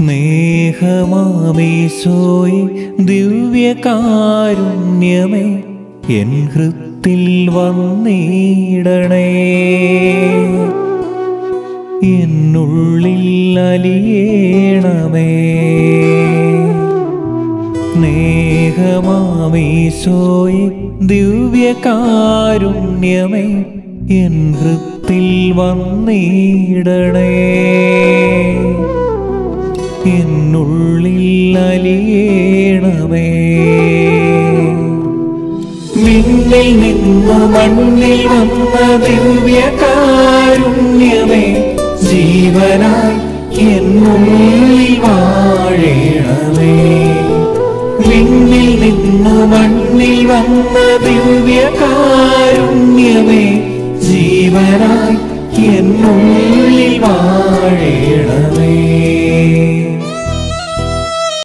സ്നേഹമാമീശോയെ ദിവ്യകാരുണ്യമേ എൻ ഹൃത്തിൽ വന്നിടണേ. എന്നുള്ളിൽ അലിയേണമേ. സ്നേഹമാമീശോയെ ദിവ്യകാരുണ്യമേ എൻ ഹൃത്തിൽ വന്നിടണേ. എന്നുള്ളിൽ അലിയേണമേ. മിന്നിൽ നിന്നു മണ്ണിൽ വന്ന ദിവ്യകാരുണ്യമേ ജീവനായി എന്നുള്ളിൽ വാഴണമേ. മിന്നിൽ നിന്നു മണ്ണിൽ വന്ന ദിവ്യകാരുണ്യമേ ജീവനായി എന്നുള്ളിൽ വാഴണമേ.